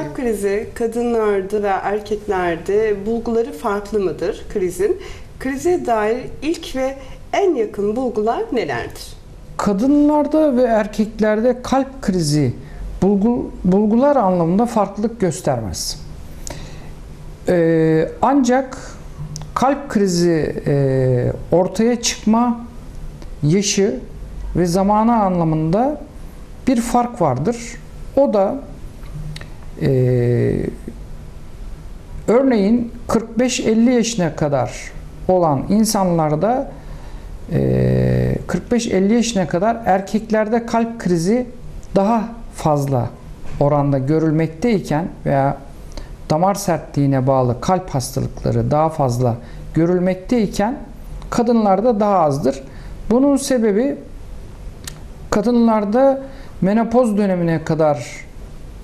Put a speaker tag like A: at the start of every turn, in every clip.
A: kalp krizi kadınlarda ve erkeklerde bulguları farklı mıdır krizin? Krize dair ilk ve en yakın bulgular nelerdir?
B: Kadınlarda ve erkeklerde kalp krizi bulgu, bulgular anlamında farklılık göstermez. Ee, ancak kalp krizi e, ortaya çıkma yaşı ve zamanı anlamında bir fark vardır. O da e, örneğin 45-50 yaşına kadar olan insanlarda e, 45-50 yaşına kadar erkeklerde kalp krizi daha fazla oranda görülmekteyken veya damar sertliğine bağlı kalp hastalıkları daha fazla görülmekteyken kadınlarda daha azdır. Bunun sebebi kadınlarda menopoz dönemine kadar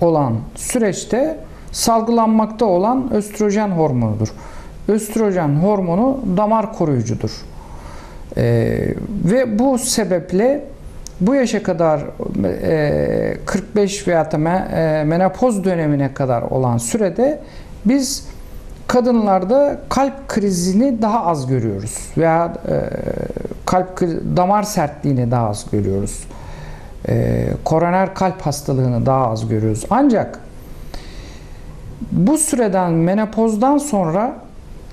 B: olan süreçte salgılanmakta olan östrojen hormonudur. Östrojen hormonu damar koruyucudur. Ee, ve bu sebeple bu yaşa kadar e, 45 veya da e, menopoz dönemine kadar olan sürede biz kadınlarda kalp krizini daha az görüyoruz veya e, kalp damar sertliğini daha az görüyoruz. E, koroner kalp hastalığını daha az görüyoruz. Ancak bu süreden menopozdan sonra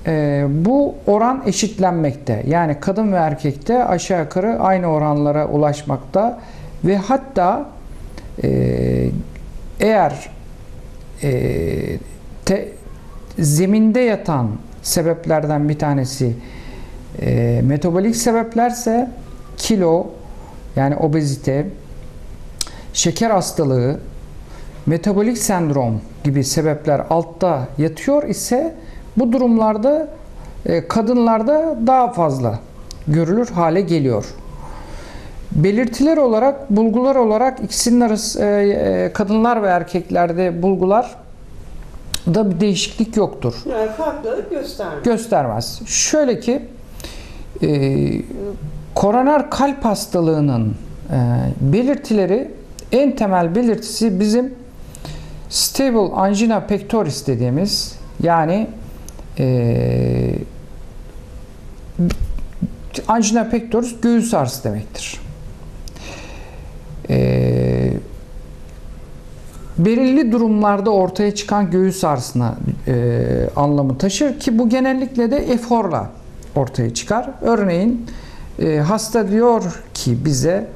B: e, bu oran eşitlenmekte. Yani kadın ve erkekte aşağı yukarı aynı oranlara ulaşmakta ve hatta e, eğer e, te, zeminde yatan sebeplerden bir tanesi e, metabolik sebeplerse kilo yani obezite, şeker hastalığı, metabolik sendrom gibi sebepler altta yatıyor ise bu durumlarda e, kadınlarda daha fazla görülür hale geliyor. Belirtiler olarak, bulgular olarak ikisinin arası e, e, kadınlar ve erkeklerde bulgular da bir değişiklik yoktur.
A: Yani farklılık göstermez.
B: Göstermez. Şöyle ki e, koroner kalp hastalığının e, belirtileri en temel belirtisi bizim stable angina pectoris dediğimiz yani e, angina pectoris göğüs ağrısı demektir. E, belirli durumlarda ortaya çıkan göğüs ağrısına e, anlamı taşır ki bu genellikle de eforla ortaya çıkar. Örneğin e, hasta diyor ki bize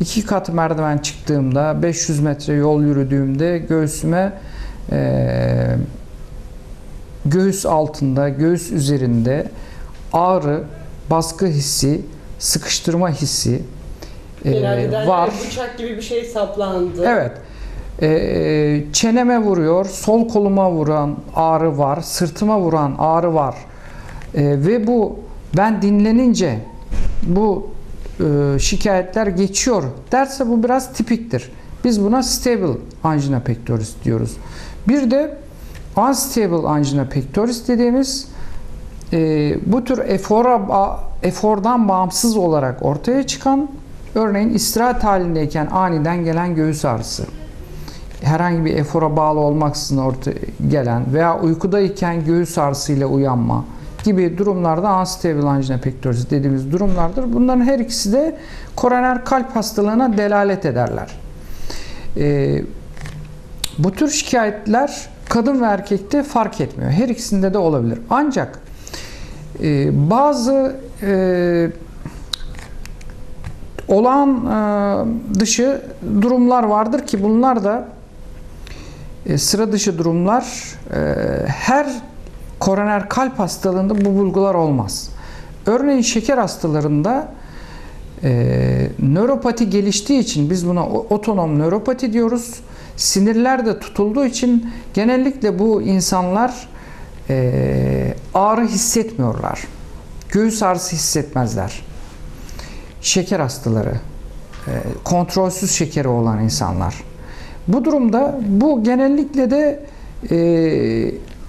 B: iki kat merdiven çıktığımda 500 metre yol yürüdüğümde göğsüme e, göğüs altında, göğüs üzerinde ağrı, baskı hissi, sıkıştırma hissi e, var.
A: Bıçak gibi bir şey saplandı.
B: Evet. E, çeneme vuruyor, sol koluma vuran ağrı var, sırtıma vuran ağrı var. E, ve bu ben dinlenince bu e, şikayetler geçiyor derse bu biraz tipiktir. Biz buna stable angina pectoris diyoruz. Bir de unstable angina pectoris dediğimiz e, bu tür efora, efordan bağımsız olarak ortaya çıkan örneğin istirahat halindeyken aniden gelen göğüs ağrısı herhangi bir efora bağlı olmaksızın ortaya gelen veya uykudayken göğüs ağrısıyla uyanma gibi durumlarda unstable angina pectoris dediğimiz durumlardır. Bunların her ikisi de koroner kalp hastalığına delalet ederler. Ee, bu tür şikayetler kadın ve erkekte fark etmiyor. Her ikisinde de olabilir. Ancak e, bazı e, olan e, dışı durumlar vardır ki bunlar da e, sıra dışı durumlar e, her koroner kalp hastalığında bu bulgular olmaz. Örneğin şeker hastalarında e, nöropati geliştiği için biz buna otonom nöropati diyoruz. Sinirler de tutulduğu için genellikle bu insanlar e, ağrı hissetmiyorlar. Göğüs ağrısı hissetmezler. Şeker hastaları, e, kontrolsüz şekeri olan insanlar. Bu durumda bu genellikle de e,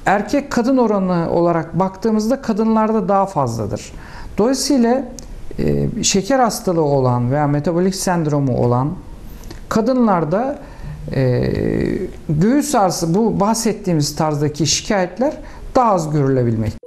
B: erkek kadın oranı olarak baktığımızda kadınlarda daha fazladır. Dolayısıyla e, şeker hastalığı olan veya metabolik sendromu olan kadınlarda e, göğüs ağrısı bu bahsettiğimiz tarzdaki şikayetler daha az görülebilmekte.